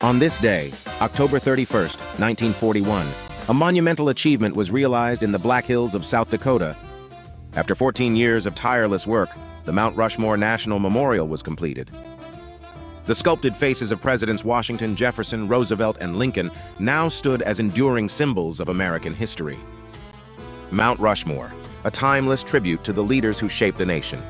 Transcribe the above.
On this day, October 31st, 1941, a monumental achievement was realized in the Black Hills of South Dakota. After 14 years of tireless work, the Mount Rushmore National Memorial was completed. The sculpted faces of Presidents Washington, Jefferson, Roosevelt, and Lincoln now stood as enduring symbols of American history. Mount Rushmore, a timeless tribute to the leaders who shaped the nation.